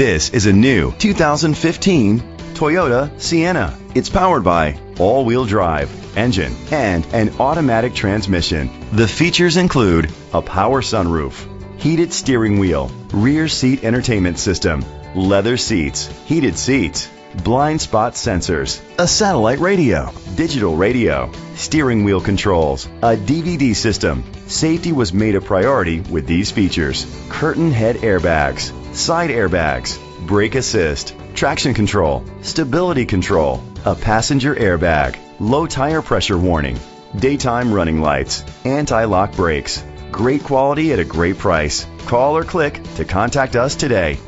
This is a new 2015 Toyota Sienna. It's powered by all-wheel drive, engine, and an automatic transmission. The features include a power sunroof, heated steering wheel, rear seat entertainment system, leather seats, heated seats, blind spot sensors, a satellite radio, digital radio, steering wheel controls, a DVD system. Safety was made a priority with these features. Curtain head airbags, side airbags, brake assist, traction control, stability control, a passenger airbag, low tire pressure warning, daytime running lights, anti-lock brakes. Great quality at a great price. Call or click to contact us today.